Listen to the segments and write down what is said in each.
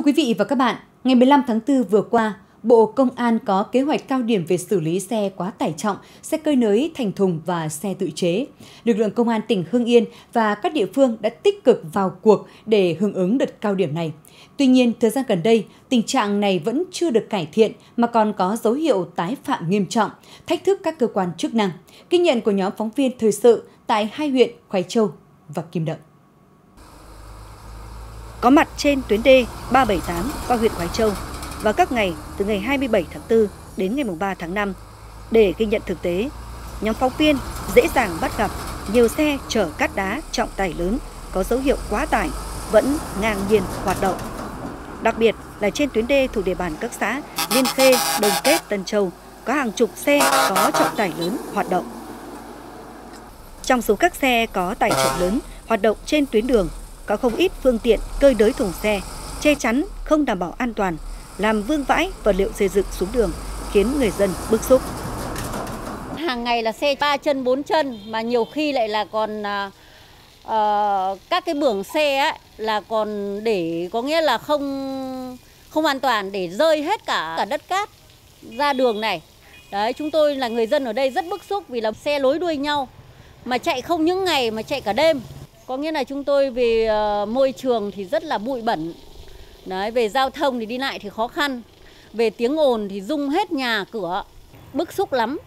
Thưa quý vị và các bạn, ngày 15 tháng 4 vừa qua, Bộ Công an có kế hoạch cao điểm về xử lý xe quá tải trọng, xe cơi nới thành thùng và xe tự chế. Lực lượng công an tỉnh Hưng Yên và các địa phương đã tích cực vào cuộc để hưởng ứng đợt cao điểm này. Tuy nhiên, thời gian gần đây, tình trạng này vẫn chưa được cải thiện mà còn có dấu hiệu tái phạm nghiêm trọng, thách thức các cơ quan chức năng. Kinh nhận của nhóm phóng viên thời sự tại hai huyện Khoái Châu và Kim Động. Có mặt trên tuyến D 378 qua huyện Khói Châu vào các ngày từ ngày 27 tháng 4 đến ngày 3 tháng 5 để ghi nhận thực tế. Nhóm phóng viên dễ dàng bắt gặp nhiều xe chở cát đá trọng tải lớn có dấu hiệu quá tải vẫn ngang nhiên hoạt động. Đặc biệt là trên tuyến đê thuộc địa bàn các xã Liên Khê, Đồng Kết, Tân Châu có hàng chục xe có trọng tải lớn hoạt động. Trong số các xe có tải trọng lớn hoạt động trên tuyến đường, có không ít phương tiện cơi đới thùng xe, che chắn không đảm bảo an toàn làm vương vãi vật liệu xây dựng xuống đường, khiến người dân bức xúc. Hàng ngày là xe ba chân bốn chân mà nhiều khi lại là còn uh, các cái bưởng xe ấy, là còn để có nghĩa là không không an toàn để rơi hết cả cả đất cát ra đường này. Đấy, chúng tôi là người dân ở đây rất bức xúc vì là xe lối đuôi nhau mà chạy không những ngày mà chạy cả đêm. Có nghĩa là chúng tôi về ờ, môi trường thì rất là bụi bẩn, Đấy, về giao thông thì đi lại thì khó khăn. Về tiếng ồn thì rung hết nhà cửa. Bức xúc lắm.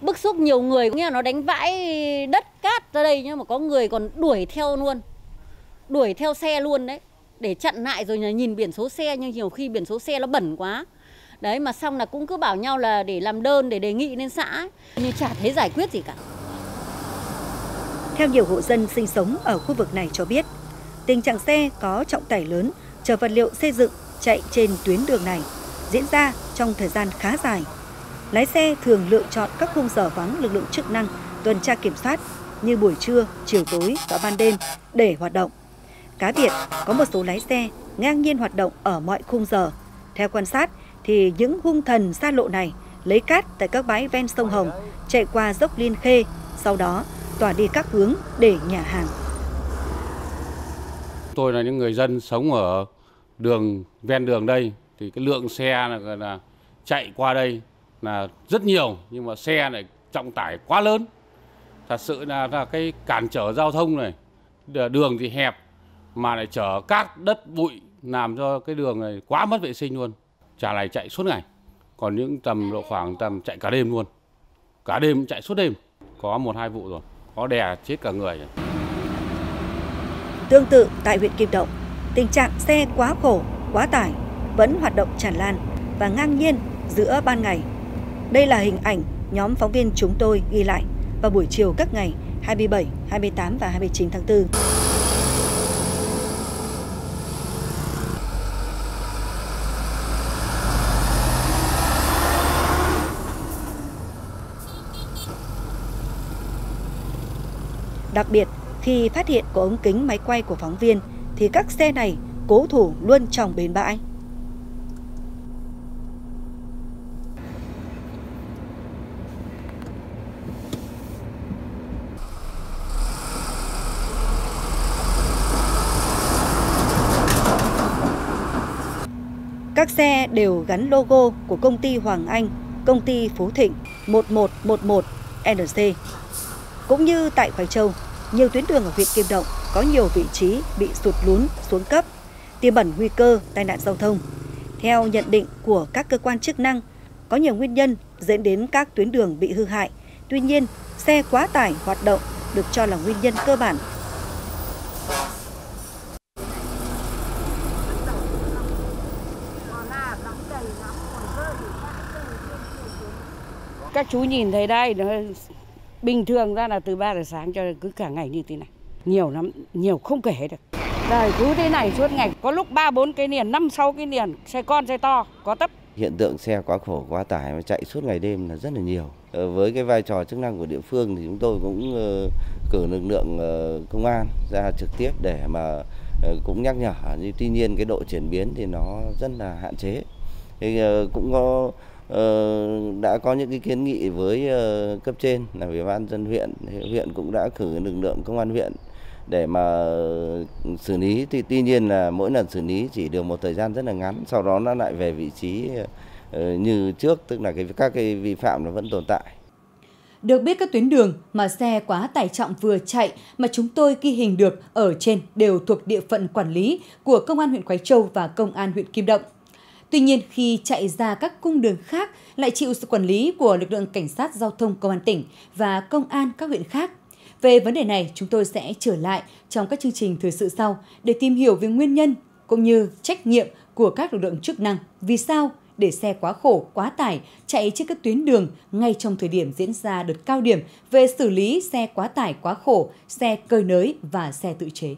Bức xúc nhiều người nghe nó đánh vãi đất cát ra đây nhưng mà có người còn đuổi theo luôn. Đuổi theo xe luôn đấy. Để chặn lại rồi nhìn biển số xe nhưng nhiều khi biển số xe nó bẩn quá. Đấy mà xong là cũng cứ bảo nhau là để làm đơn để đề nghị lên xã nhưng chả thấy giải quyết gì cả. Theo nhiều hộ dân sinh sống ở khu vực này cho biết, tình trạng xe có trọng tải lớn chở vật liệu xây dựng chạy trên tuyến đường này diễn ra trong thời gian khá dài. Lái xe thường lựa chọn các khung giờ vắng lực lượng chức năng tuần tra kiểm soát như buổi trưa, chiều tối và ban đêm để hoạt động. Cá biệt, có một số lái xe ngang nhiên hoạt động ở mọi khung giờ. Theo quan sát, thì những hung thần xa lộ này lấy cát tại các bãi ven sông Hồng, chạy qua dốc Liên Khê, sau đó tỏa đi các hướng để nhà hàng. Tôi là những người dân sống ở đường ven đường đây thì cái lượng xe là, là chạy qua đây là rất nhiều nhưng mà xe này trọng tải quá lớn. Thật sự là, là cái cản trở giao thông này đường thì hẹp mà lại chở cát đất bụi làm cho cái đường này quá mất vệ sinh luôn. Trả này chạy suốt ngày còn những tầm độ khoảng tầm chạy cả đêm luôn. Cả đêm chạy suốt đêm có một hai vụ rồi có đè chết cả người tương tự tại huyện Kim Động tình trạng xe quá khổ, quá tải vẫn hoạt động tràn lan và ngang nhiên giữa ban ngày. Đây là hình ảnh nhóm phóng viên chúng tôi ghi lại vào buổi chiều các ngày 27, 28 và 29 tháng 4. Đặc biệt, khi phát hiện có ống kính máy quay của phóng viên thì các xe này cố thủ luôn trong bến bãi. Các xe đều gắn logo của công ty Hoàng Anh, công ty Phú Thịnh 1111 NC. Cũng như tại Khoái Châu, nhiều tuyến đường ở huyện Kim Động có nhiều vị trí bị sụt lún xuống cấp, tiềm ẩn nguy cơ tai nạn giao thông. Theo nhận định của các cơ quan chức năng, có nhiều nguyên nhân dẫn đến các tuyến đường bị hư hại. Tuy nhiên, xe quá tải hoạt động được cho là nguyên nhân cơ bản. Các chú nhìn thấy đây, bình thường ra là từ 3 giờ sáng cho cứ cả ngày như thế này nhiều lắm, nhiều không kể được. Đời cứ thế này suốt ngày, có lúc 3 4 cái liền, 5 6 cái liền, xe con xe to có tấp. Hiện tượng xe quá khổ quá tải mà chạy suốt ngày đêm là rất là nhiều. Ờ, với cái vai trò chức năng của địa phương thì chúng tôi cũng ờ, cử lực lượng ờ, công an ra trực tiếp để mà cũng nhắc nhở nhưng tuy nhiên cái độ chuyển biến thì nó rất là hạn chế. Thì cũng có Ờ, đã có những cái kiến nghị với ờ, cấp trên là ủy ban dân huyện huyện cũng đã cử lực lượng công an huyện để mà xử lý thì tuy nhiên là mỗi lần xử lý chỉ được một thời gian rất là ngắn, sau đó nó lại về vị trí ờ, như trước, tức là cái, các cái vi phạm nó vẫn tồn tại được biết các tuyến đường mà xe quá tải trọng vừa chạy mà chúng tôi ghi hình được ở trên đều thuộc địa phận quản lý của Công an huyện Quái Châu và Công an huyện Kim Động. Tuy nhiên, khi chạy ra các cung đường khác lại chịu sự quản lý của lực lượng cảnh sát giao thông công an tỉnh và công an các huyện khác. Về vấn đề này, chúng tôi sẽ trở lại trong các chương trình thời sự sau để tìm hiểu về nguyên nhân cũng như trách nhiệm của các lực lượng chức năng. Vì sao để xe quá khổ, quá tải chạy trên các tuyến đường ngay trong thời điểm diễn ra đợt cao điểm về xử lý xe quá tải quá khổ, xe cơi nới và xe tự chế.